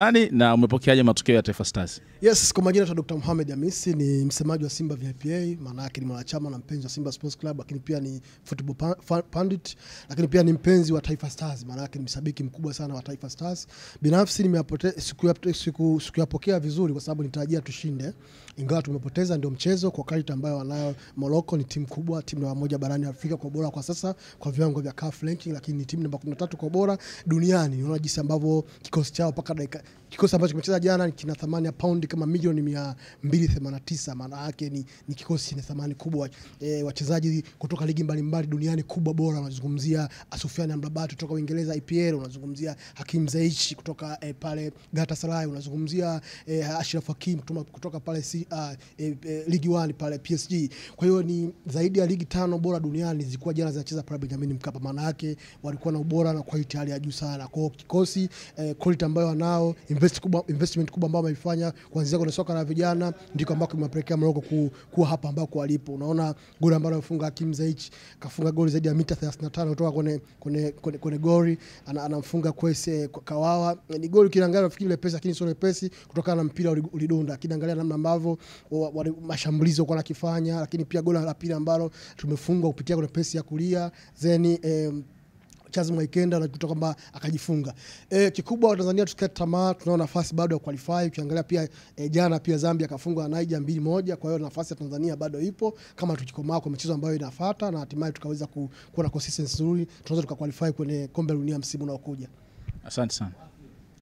Ani na umepokeaje matokeo ya Taifa Stars? Yes, kwa majina ya Dr. Mohamed Hamisi ni msemaji wa Simba VPA, maana yake ni mwanachama na mpenzi wa Simba Sports Club, lakini pia ni football pundit, lakini pia ni mpenzi wa Taifa Stars, maana yake ni mshabiki mkubwa sana wa Taifa Stars. Binafsi nimeyapote- siku- siku- sikuyapokea vizuri kwa sababu nitarajia tushinde, ingawa tumepoteza, ndio mchezo kwa kalita ambayo wanayo Morocco. Ni timu kubwa, timu namba moja barani Afrika kwa bora kwa sasa kwa viwango vya CAF ranking, lakini ni timu namba 13 kwa bora duniani. Unaona jinsi ambavyo kikosi chao mpaka dakika kikosi ambacho kimecheza jana kina thamani ya paundi kama milioni mia mbili themanini na tisa. Maana yake ni, ni kikosi chenye thamani kubwa e, wachezaji kutoka ligi mbalimbali duniani kubwa bora. Unazungumzia Asufiani Amrabat kutoka Uingereza IPL, unazungumzia Hakim Ziyech kutoka e, pale Galatasaray, unazungumzia e, Ashraf Hakim kutoka, pale si, uh, e, e, ligi 1 pale PSG. Kwa hiyo ni zaidi ya ligi tano bora duniani zilikuwa jana zinacheza pale Benjamin Mkapa. Maana yake walikuwa na ubora na quality hali ya juu sana. Kwa kikosi e, quality ambayo wanao invest kubwa, investment kubwa ambayo wameifanya kuanzia kwenye soka la vijana ndiko ambako imepelekea Morocco ku, kuwa hapa ambako walipo. Unaona goli ambalo amefunga Hakim Ziyech, kafunga goli zaidi ya mita 35 kutoka kwenye kwenye kwenye, kwenye goli ana, anamfunga Kwese Kawawa. Ni goli kinaangalia nafikiri lepesi, lakini sio lepesi kutokana na mpira uli- ulidunda. Lakini angalia namna ambavyo mashambulizi walikuwa nakifanya, lakini pia goli la pili ambalo tumefungwa kupitia kwenye pesi ya kulia zeni eh, Charles Mwaikenda anajikuta kwamba akajifunga. E, kikubwa Tanzania tusikate tamaa, tunao nafasi bado ya qualify. Ukiangalia pia e, jana pia Zambia akafungwa na Niger mbili moja, kwa hiyo nafasi ya Tanzania bado ipo kama tukikomaa kwa michezo ambayo inafuata na hatimaye tukaweza kuwa na consistency nzuri, tunaweza tukaqualify kwenye kombe la dunia msimu unaokuja. Asante sana.